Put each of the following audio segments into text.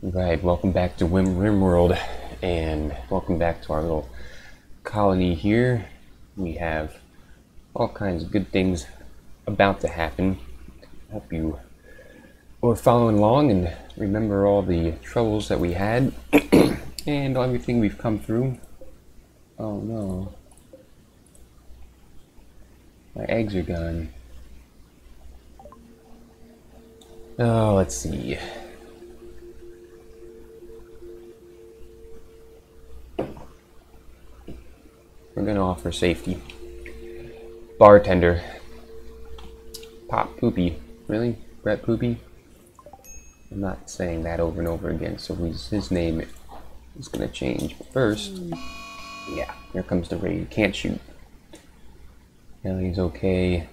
Right, welcome back to Wim Rimworld, and welcome back to our little colony here. We have all kinds of good things about to happen. Hope you are following along and remember all the troubles that we had and everything we've come through. Oh no. My eggs are gone. Oh, let's see. We're gonna offer safety. Bartender. Pop Poopy. Really? Brett Poopy? I'm not saying that over and over again, so his, his name is gonna change. But first, yeah, here comes the raid. Can't shoot. Ellie's okay.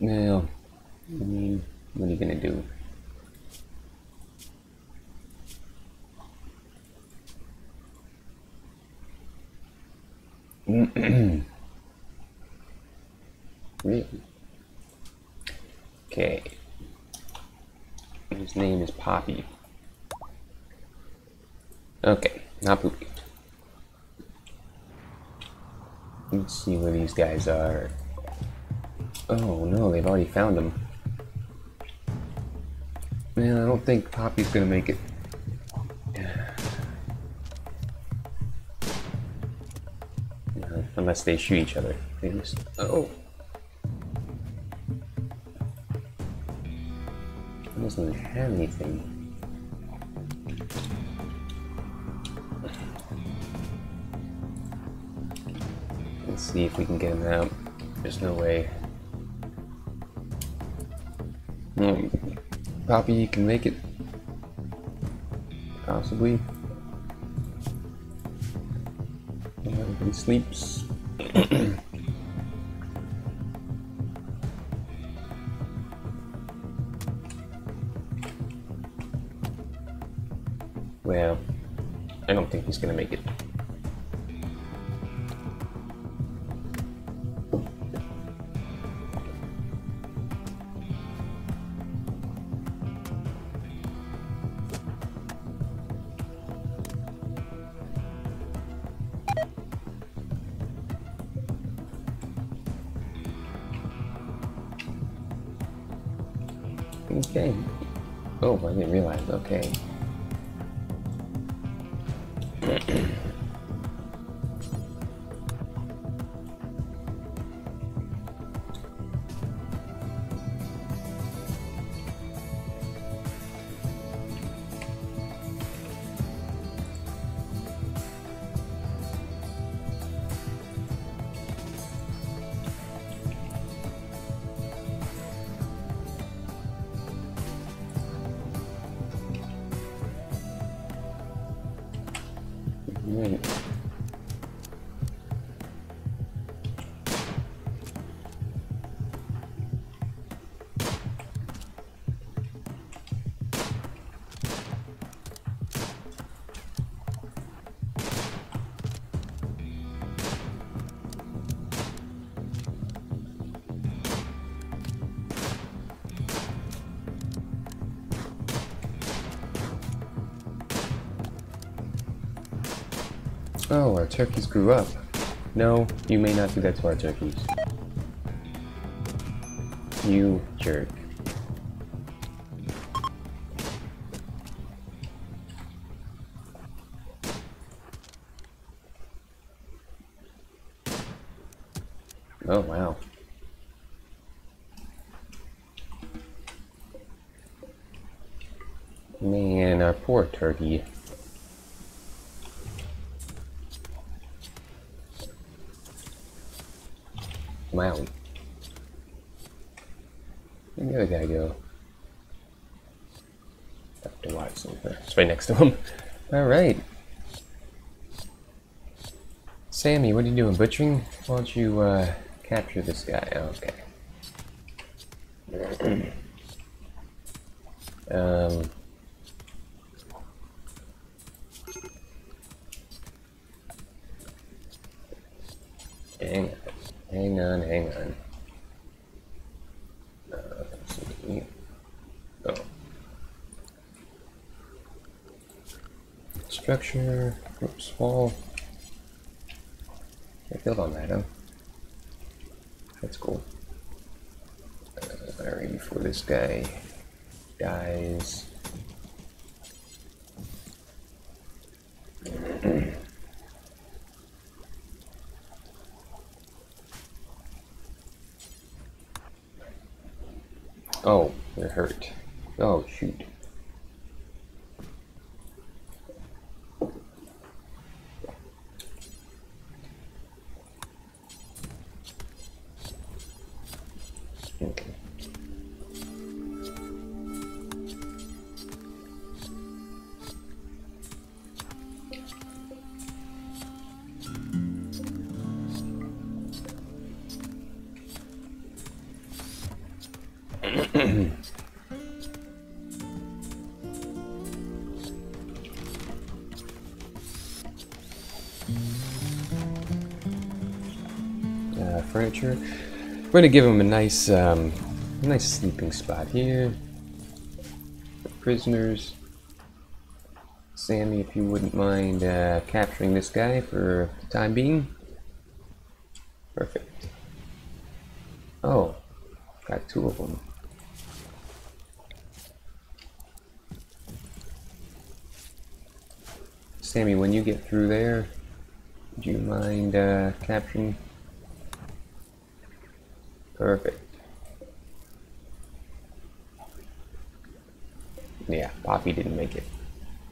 Well, I mean, what are you gonna do? Really? Mm-hmm. Okay. His name is Poppy. Okay, not Poopy. Let's see where these guys are. Oh no, they've already found him. Man, I don't think Poppy's gonna make it. Unless they shoot each other. They just. Oh! He doesn't even have anything. Let's see if we can get him out. There's no way. No. Poppy, you can make it. Possibly. Everybody sleeps. Well, I don't think he's gonna make it. Okay. Right. Oh, our turkeys grew up. No, you may not do that to our turkeys. You jerk. Oh, wow. Man, our poor turkey. Wow. Where'd the other guy go? Dr. Watson. It's right next to him. Alright. Sammy, what are you doing? Butchering? Why don't you uh, capture this guy? Okay. um. Hang on. Hang on, hang on. Uh, let's see. Oh. Structure. Oops, wall. I built on that, huh? That's cool. Uh, Alright, before this guy dies. oh, they're hurt. Uh, furniture. We're gonna give him a nice, um, nice sleeping spot here. Prisoners. Sammy, if you wouldn't mind uh, capturing this guy for the time being. Perfect. Oh, got two of them. Sammy, when you get through there, do you mind uh, capturing? Perfect. Yeah, Poppy didn't make it.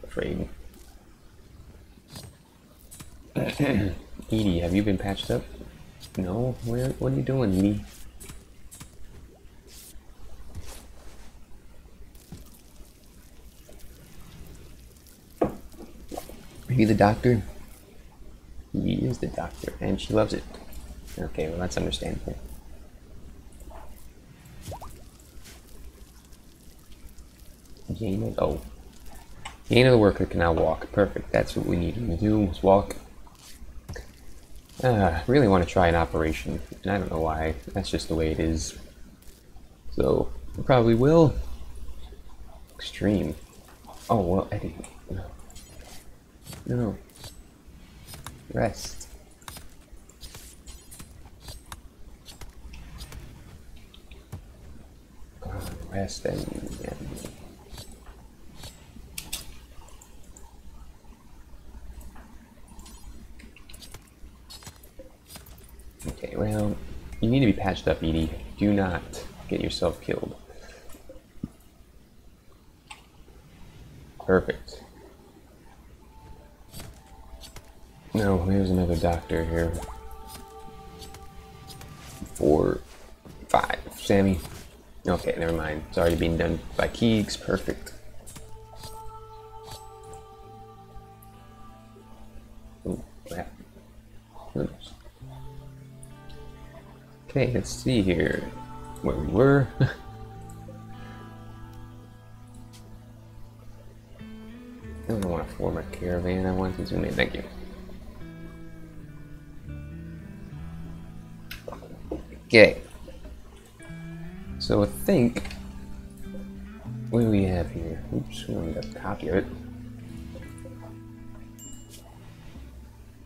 Afraid. Edie, have you been patched up? No? Where, what are you doing, Edie? You the doctor? He is the doctor, and she loves it. Okay, well, that's understandable. Jaina, oh. Jaina the worker can now walk. Perfect. That's what we need to do, is walk. Uh, really want to try an operation, and I don't know why. That's just the way it is. So, probably will. Extreme. Oh, well, Eddie. No. No. Rest. Come on, rest and, and Okay, well, you need to be patched up, Edie. Do not get yourself killed. Perfect. No, there's another doctor here. Four, five. Sammy. Okay, never mind. It's already being done by Keegs. Perfect. Okay, let's see here where we were. I don't want to form a caravan. I want to zoom in. Thank you. Okay. So I think what do we have here? Oops, we don't need a copy of it.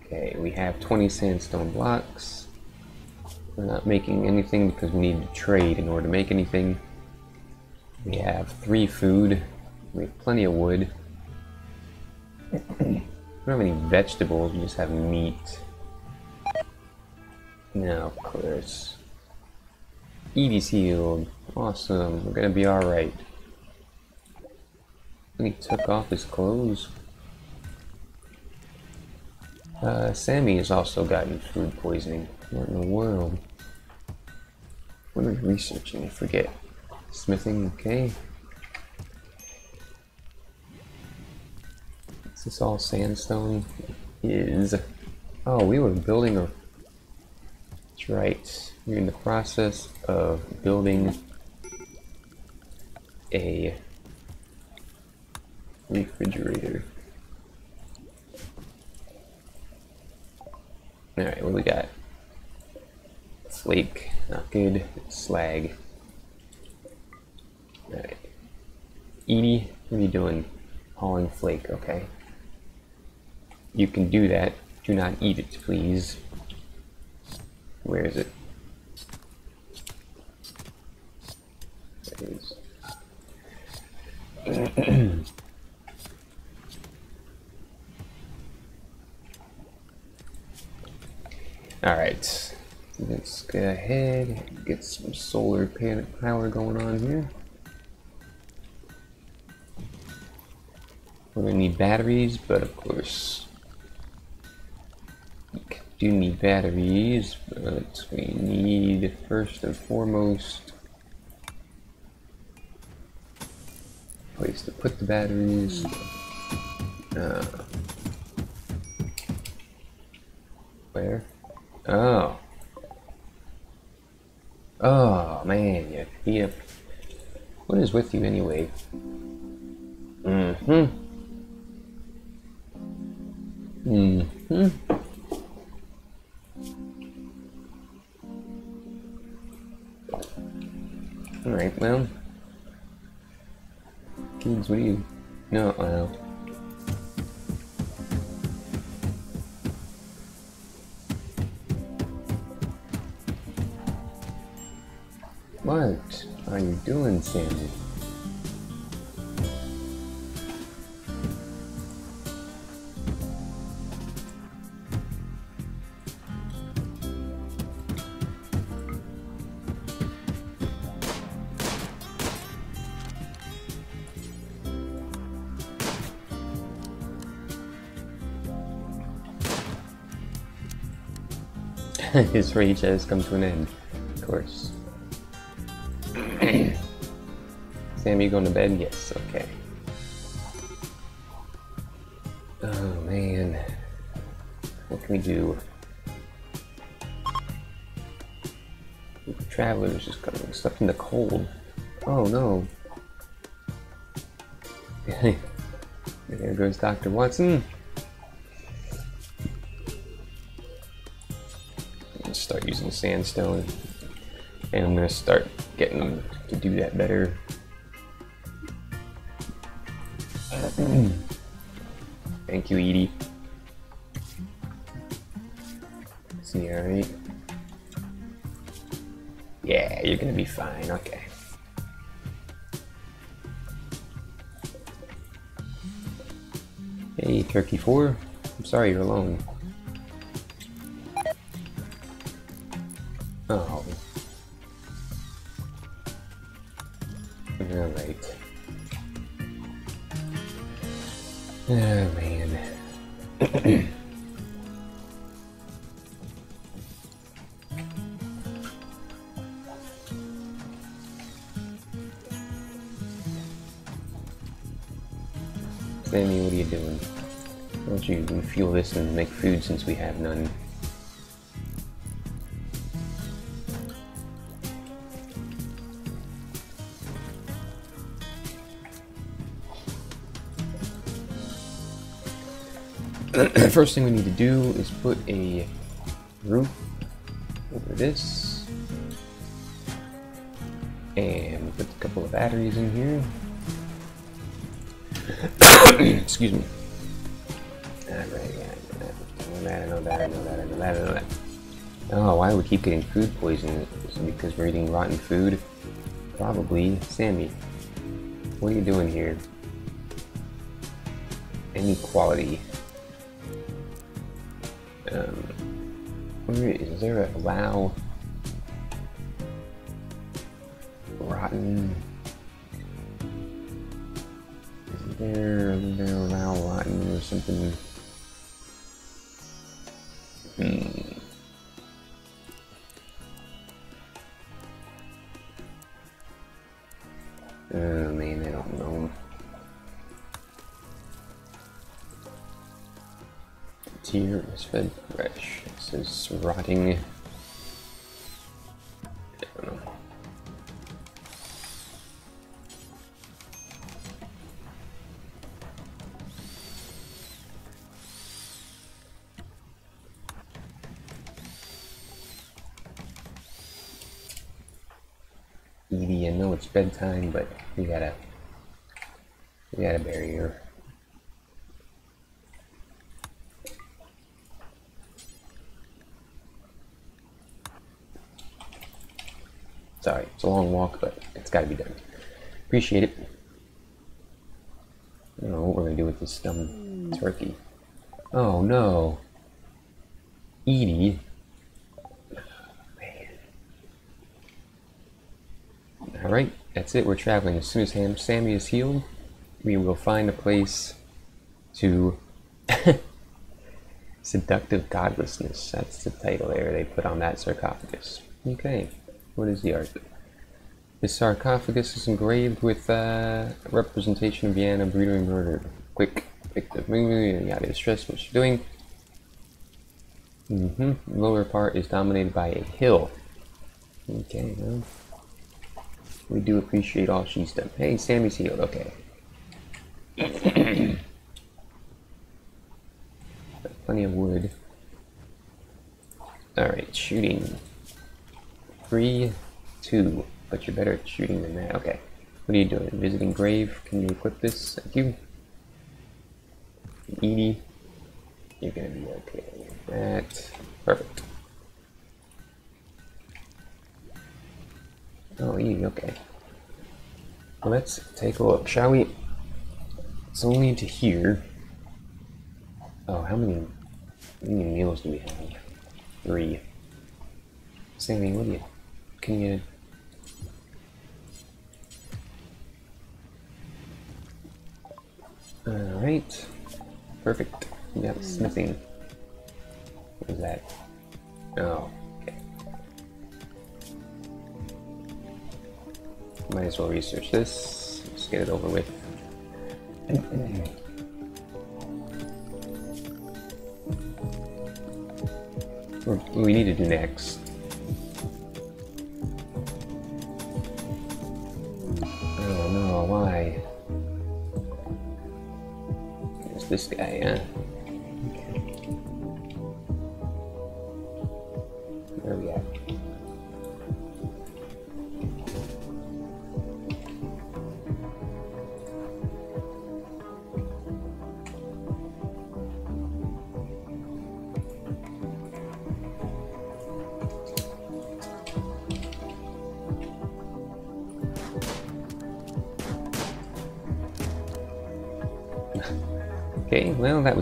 Okay, we have 20 sandstone blocks. We're not making anything because we need to trade in order to make anything. We have three food. We have plenty of wood. we don't have any vegetables, we just have meat. Now, of course. Edie's healed. Awesome. We're gonna be alright. He took off his clothes. Uh, Sammy has also gotten food poisoning. What in the world? What are we researching? I forget. Smithing, okay. Is this all sandstone? Is. Oh, we were building a. That's right. We're in the process of building a refrigerator. Alright, what do we got? Flake, not good. Slag. Alright. Edie, what are you doing? Hauling flake, okay. You can do that. Do not eat it, please. Where is it? It is. Alright, let's go ahead get some solar power going on here. We're gonna need batteries, but of course, we do need batteries, but we need first and foremost place to put the batteries. Uh, where? Oh. Oh, man, you, you, what is with you anyway? Mm-hmm. Mm-hmm. Alright, well. Kids, what do you... No. What are you doing, Sandy? His rage has come to an end, of course. Sam, you going to bed? Yes, okay. Oh man. What can we do? Travelers just got stuck in the cold. Oh no. there goes Dr. Watson. Start using sandstone. And I'm gonna start getting them to do that better. Thank you, Edie. See, alright? Yeah, you're gonna be fine, okay. Hey, Turkey 4. I'm sorry you're alone. And make food since we have none? The first thing we need to do is put a roof over this and put a couple of batteries in here. Excuse me. Oh, why do we keep getting food poisoning? Is it because we're eating rotten food? Probably. Sammy, what are you doing here? Inequality. Um, where is there a wow rotten? Is there there a wow rotten or something? Tier is fed fresh. This is rotting. Edie, I know it's bedtime, but we gotta, we gotta bury her. Sorry, it's a long walk, but it's got to be done. Appreciate it. I don't know what we're gonna do with this dumb turkey. Oh no. Edie. Alright, that's it. We're traveling. As soon as Ham Sammy is healed, we will find a place to. Seductive Godlessness. That's the title there they put on that sarcophagus. Okay, what is the art? This sarcophagus is engraved with uh, a representation of Vienna brutally murdered. Quick, pick the movie, gotta stress what you're doing. Mm-hmm. Lower part is dominated by a hill. Okay, well. We do appreciate all she's done. Hey, Sammy's healed, okay. Plenty of wood. Alright, shooting. Three, two. But you're better at shooting than that. Okay. What are you doing? Visiting grave? Can you equip this? Thank you. Edie. You're gonna be okay with that. Perfect. Oh, Edie, okay. Let's take a look, shall we? It's only to here. Oh, how many, how many meals do we have? Three. Sammy, what do you, can you Alright. Perfect. Yep, smithing. What is that? Oh, okay. Might as well research this. Let's get it over with. we need to do next this guy, yeah.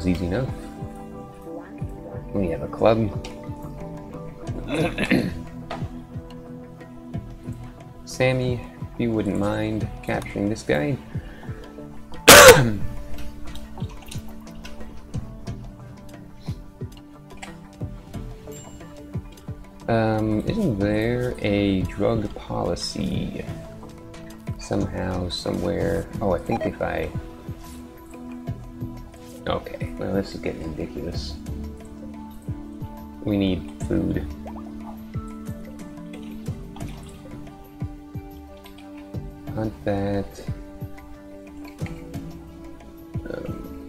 Was easy enough. We have a club. Sammy, if you wouldn't mind capturing this guy. um, isn't there a drug policy somehow, somewhere? Oh, I think if I Okay, this is getting ridiculous. We need food. Hunt that. Um,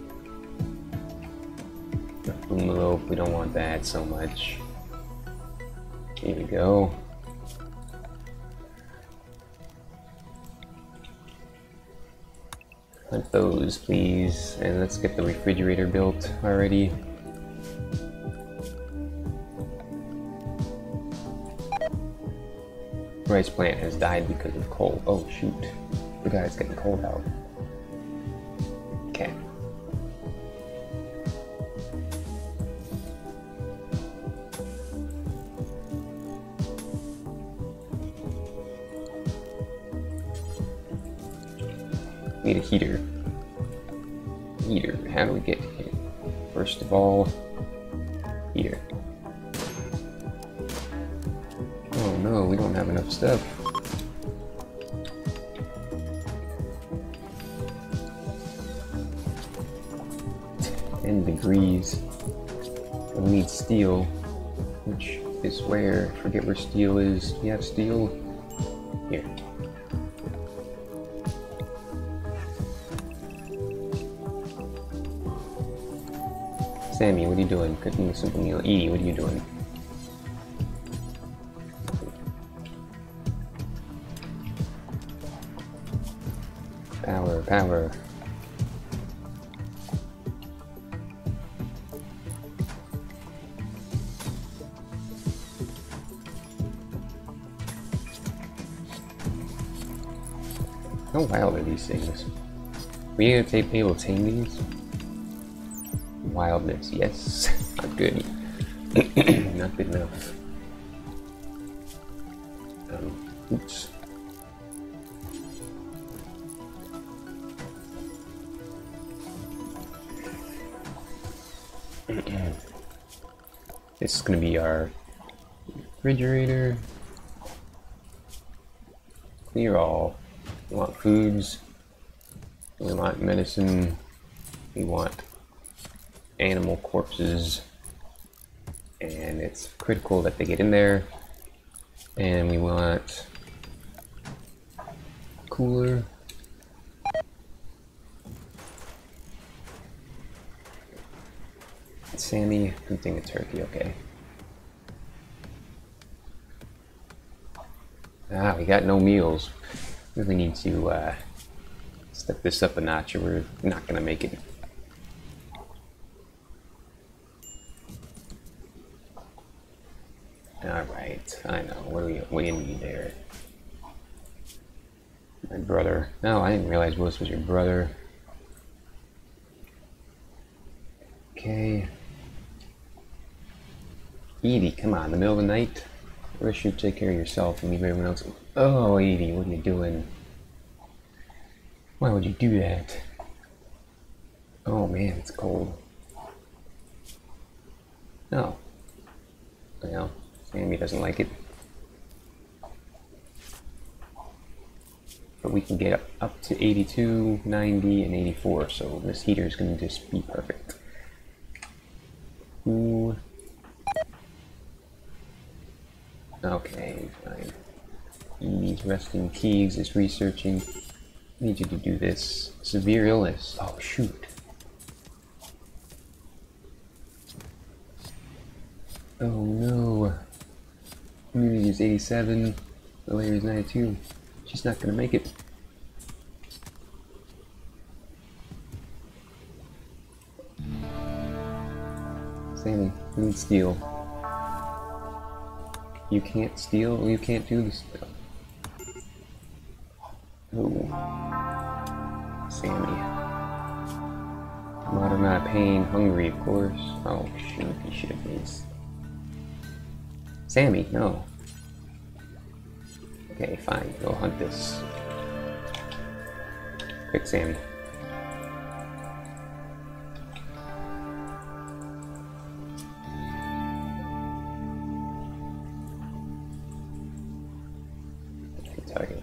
the envelope, we don't want that so much. Here we go. Those, please. And let's get the refrigerator built already. Rice plant has died because of cold. Oh, shoot. The guy's getting cold out. Need a heater. Heater. How do we get here? First of all, heater. Oh no, we don't have enough stuff. Ten degrees. We need steel, which is where? I forget where steel is. Do you have steel? Sammy, what are you doing? Cooking a simple meal. Edie, what are you doing? Power, power. How wild are these things? We gonna take, be able to tame these? Wildness, yes. Not good. Not good enough. Um, oops. this is gonna be our refrigerator. Clear all. We want foods. We want medicine. We want animal corpses. And it's critical that they get in there. And we want cooler. Sammy hunting a turkey, okay. Ah, we got no meals. Really need to uh, step this up a notch or we're not gonna make it. Alright, I know. What do we what do you there? My brother. No, I didn't realize Willis was your brother. Okay. Edie, come on, in the middle of the night? I wish you'd take care of yourself and leave everyone else. Oh, Edie, what are you doing? Why would you do that? Oh man, it's cold. No. Well, Sammy doesn't like it. But we can get up, to 82, 90, and 84, so this heater is going to just be perfect. Ooh. Okay, fine. He's resting. Keegs is researching. I need you to do this. Severe illness. Oh, shoot. Oh no. Immunity is 87. The is 92. She's not gonna make it. Sammy, we need steel. You can't steal, you can't do this stuff. Ooh. Sammy. Not amount pain, hungry, of course. Oh shoot, he should have been. Sammy, no. Okay, fine, go hunt this. Quick, Sammy.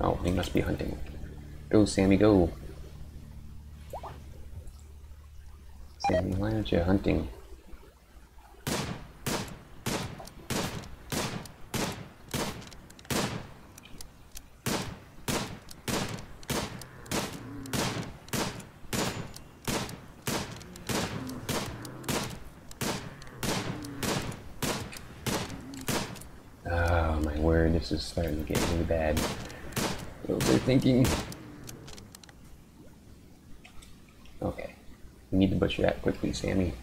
Oh, he must be hunting. Go, Sammy, go. Sammy, why aren't you hunting? Word, this is starting to get really bad. What was I thinking? Okay. We need to butcher that quickly, Sammy.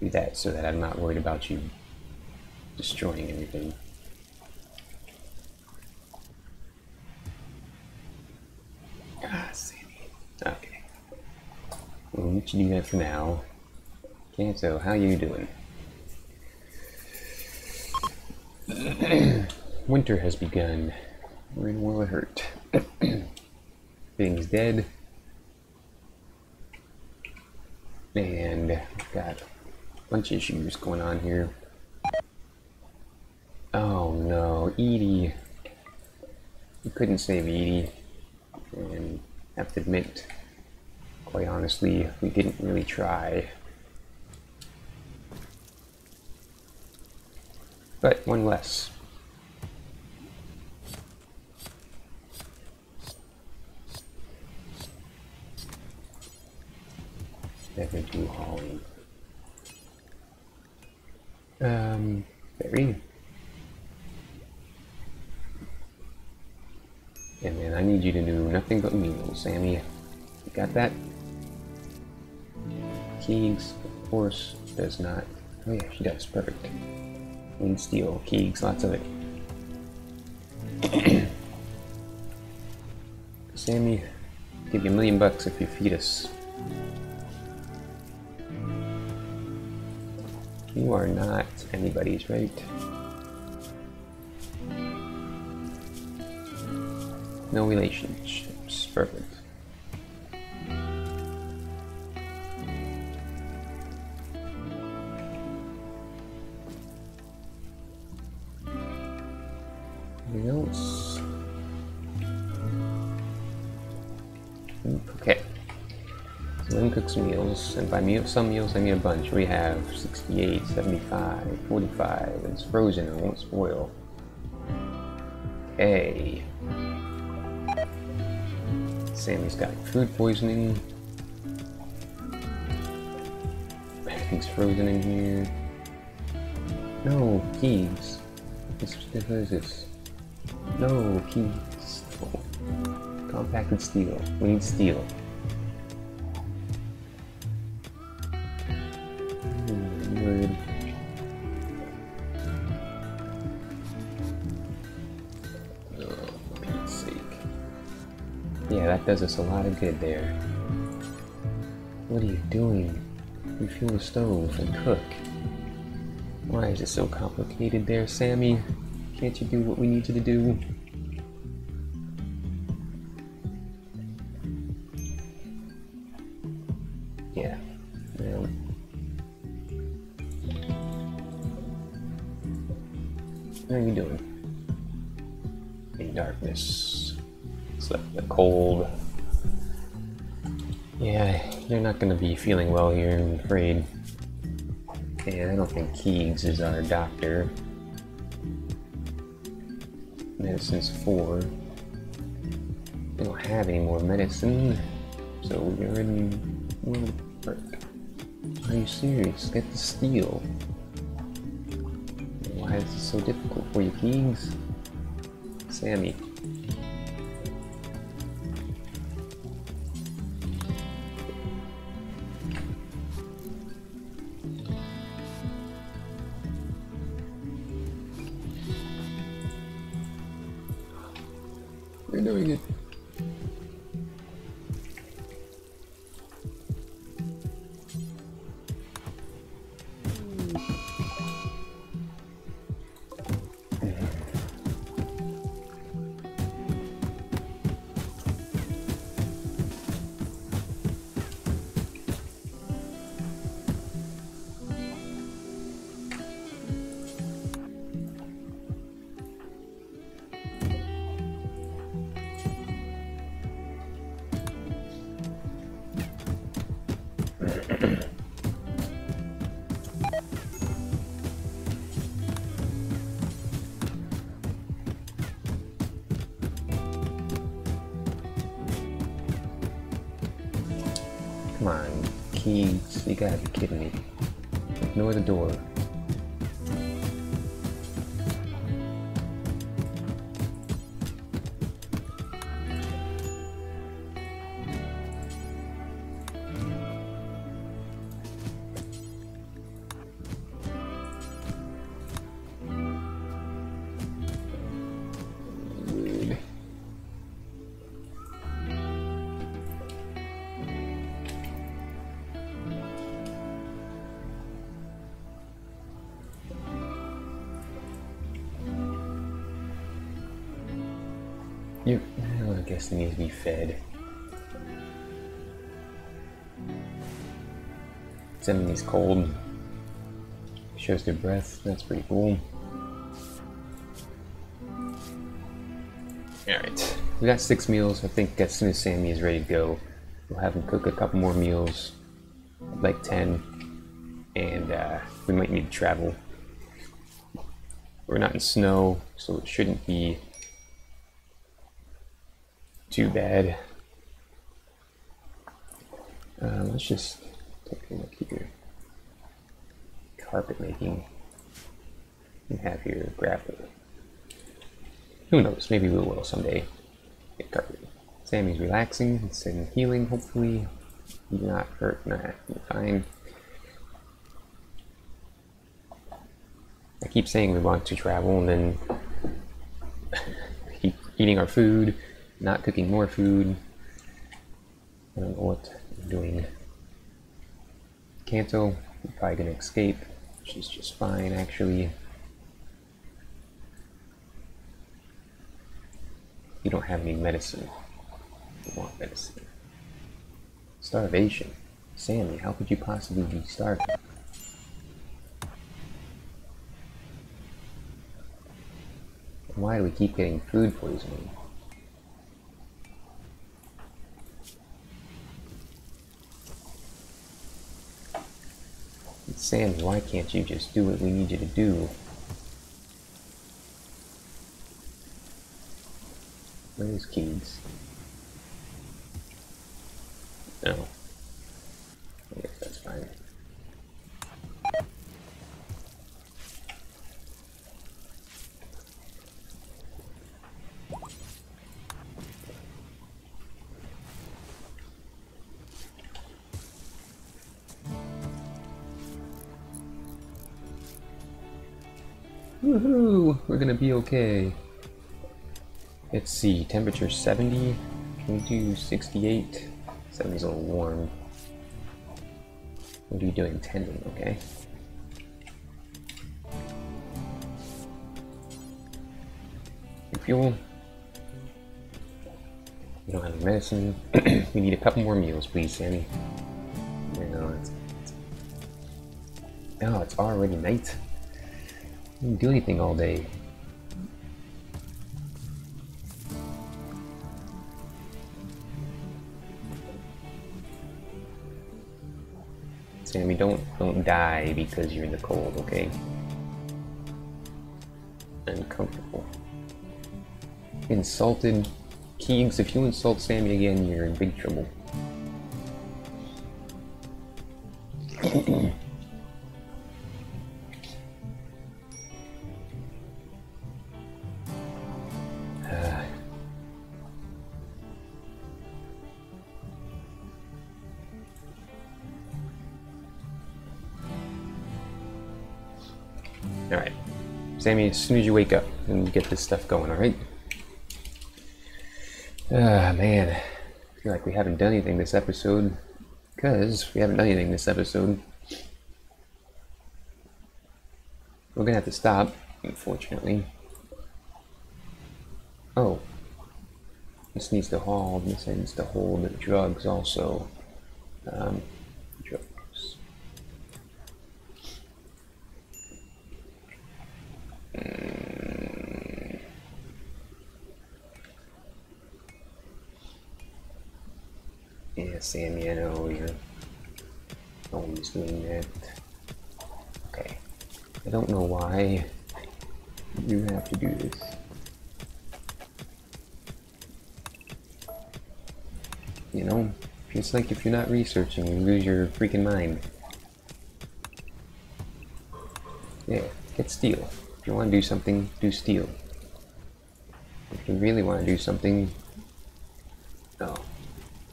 Do that so that I'm not worried about you destroying anything. Ah, Sammy. Okay. We'll let you do that for now. Okay, so how are you doing? Winter has begun. We're in a hurt. Things dead. And we've got a bunch of issues going on here. Oh no, Edie. We couldn't save Edie. And I have to admit, quite honestly, we didn't really try. But one less. Never do hauling. Um, very. Yeah, man, I need you to do nothing but meals, Sammy. You got that? Keegs, of course, does not. Oh yeah, she does. Perfect. Need steel, Keegs, lots of it. Sammy, give you a million bucks if you feed us. You are not anybody's, right? No relationships. Perfect. Meals, and by meal, some meals I mean a bunch. We have 68, 75, 45, it's frozen and won't spoil. Okay. Sammy's got food poisoning. Everything's frozen in here. No, keys. This, what is this? No, keys. Compacted steel. We need steel. Does us a lot of good there. What are you doing? Refuel the stove and cook. Why is it so complicated there, Sammy? Can't you do what we need you to do? Yeah. Well. How are you doing? In darkness. The cold. Yeah, you're not gonna be feeling well here, I'm afraid. And I don't think Keegs is our doctor. Medicine's four. We don't have any more medicine, so we're in work. Are you serious? Get the steel. Why is this so difficult for you, Keegs? Sammy. Gotta be kidding me. Ignore the door. You, well, I guess they need to be fed. Seventy's cold. Shows their breath. That's pretty cool. Alright. We got six meals. I think as soon as Sammy is ready to go, we'll have him cook a couple more meals. Like 10. And uh, we might need to travel. We're not in snow, so it shouldn't be too bad. Uh, let's just take a look here. Carpet making. We have here gravel. Who knows? Maybe we will someday. Get carpet. Sammy's relaxing. It's in healing. Hopefully, he's not hurt. He's fine. I keep saying we want to travel, and then keep eating our food, not cooking more food. I don't know what I'm doing. Kanto, probably gonna escape. She's just fine, actually. You don't have any medicine. You want medicine. Starvation. Sammy, how could you possibly be starving? Why do we keep getting food poisoning? Sammy, why can't you just do what we need you to do? Where's Keys? No. Okay. Let's see, temperature 70. Can we do 68? 70's a little warm. What are you doing? Tending, okay. Fuel. We don't have any medicine. we need a couple more meals, please, Sammy. No, it's, it's, oh, it's already night. Didn't do anything all day. Sammy, don't don't die because you're in the cold, okay? Uncomfortable. Insulted. Keegs, if you insult Sammy again, you're in big trouble. Alright. Sammy, as soon as you wake up and get this stuff going, alright? Ah, man. I feel like we haven't done anything this episode. Because we haven't done anything this episode. We're gonna have to stop, unfortunately. Oh. This needs to hold, this needs to hold the drugs also. Um, drugs. Mm. I know you're always doing that. Okay. I don't know why you have to do this. You know, it's like if you're not researching, you lose your freaking mind. Yeah, get steel. If you want to do something, do steel. If you really want to do something,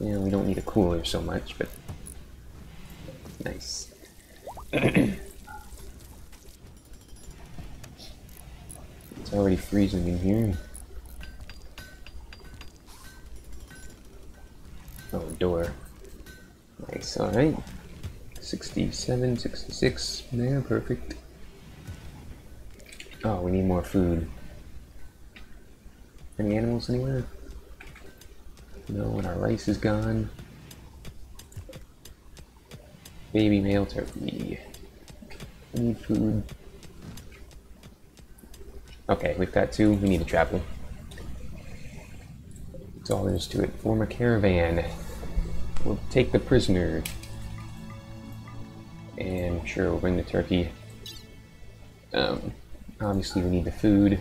yeah, we don't need a cooler so much, but nice. it's already freezing in here. Oh, door. Nice, alright. 67, 66. Yeah, perfect. Oh, we need more food. Any animals anywhere? No, and our rice is gone. Baby male turkey. We need food. Okay, we've got two. We need to travel. That's all there is to it. Form a caravan. We'll take the prisoner. And sure, we'll bring the turkey. Um, obviously we need the food.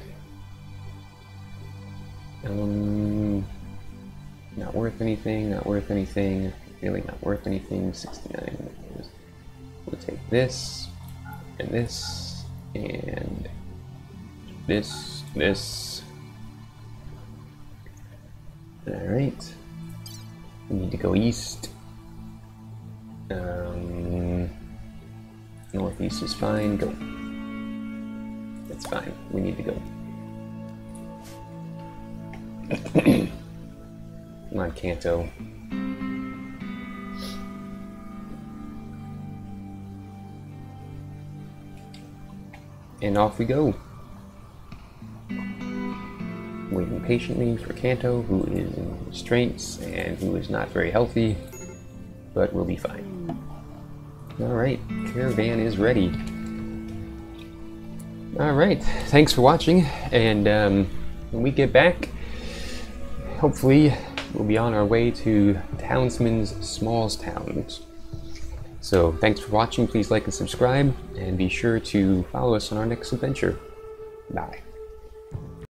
Um, anything, not worth anything, really not worth anything. 69. We'll take this, and this, and this, this. Alright. We need to go east. Um, northeast is fine, go. That's fine, we need to go. On, Kanto. And off we go. Waiting patiently for Kanto, who is in restraints and who is not very healthy, but will be fine. Alright, caravan is ready. Alright, thanks for watching, and um, when we get back, hopefully we'll be on our way to Townsman's Smalls Towns. So thanks for watching, please like and subscribe, and be sure to follow us on our next adventure. Bye.